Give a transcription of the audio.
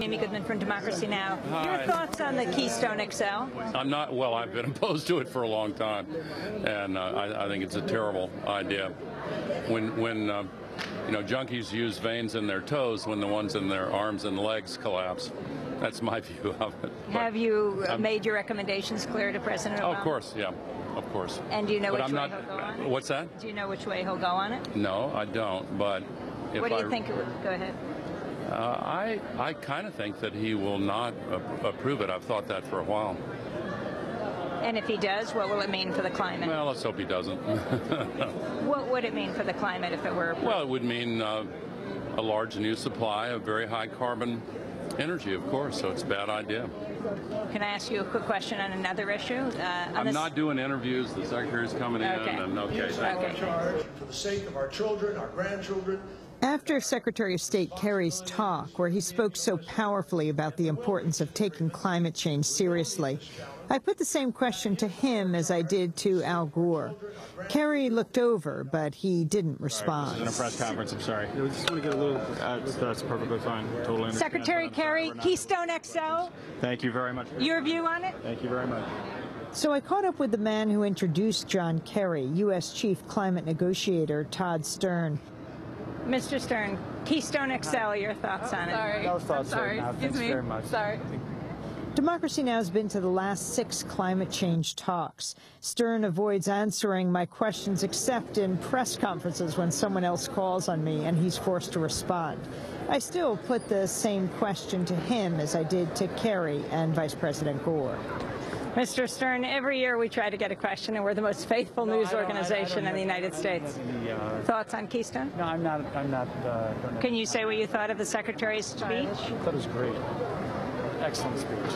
Simon from Democracy Now! Hi. Your thoughts on the Keystone XL? I'm not, well, I've been opposed to it for a long time, and uh, I, I think it's a terrible idea. When, when uh, you know, junkies use veins in their toes when the ones in their arms and legs collapse. That's my view of it. But Have you uh, I'm- made your recommendations clear to President Obama? of course, yeah, of course. And do you know but which I'm way not, he'll go on it? What's that? Do you know which way he'll go on it? No, I don't. But if what do you I, think? It would, go ahead. Uh, I, I kind of think that he will not approve it. I've thought that for a while. And if he does, what will it mean for the climate? Well, let's hope he doesn't. what would it mean for the climate if it were approved? Well, it would mean uh, a large new supply of very high carbon energy, of course, so it's a bad idea. Can I ask you a quick question on another issue? Uh, on I'm not doing interviews. The secretary's coming Okay. in, and okay, thank you. Okay. charge for the sake of our children, our grandchildren, After Secretary of State Kerry's talk, where he spoke so powerfully about the importance of taking climate change seriously, I put the same question to him as I did to Al Gore. Kerry looked over, but he didn't respond. in a press conference. I'm sorry. I just want to get a little. Uh, that's perfectly fine. Totally understand. Secretary but I'm sorry, Kerry, Keystone XL, Thank you very much. your view on it? Thank you very much. So I caught up with the man who introduced John Kerry, U.S. Chief Climate Negotiator Todd Stern. Mr. Stern, Keystone XL, your thoughts oh, on it? Sorry. No thoughts I'm sorry. right now. Excuse Thanks me. very much. Sorry. Democracy Now! has been to the last six climate change talks. Stern avoids answering my questions except in press conferences when someone else calls on me and he's forced to respond. I still put the same question to him as I did to Kerry and Vice President Gore. Mr. Stern, every year we try to get a question, and we're the most faithful No, news I don't- I- I organization in the United States. any, uh, Thoughts on Keystone? No, I'm not. I'm not. Uh, Can you say what you thought of the Secretary's I speech? thought it was great. Excellent speech.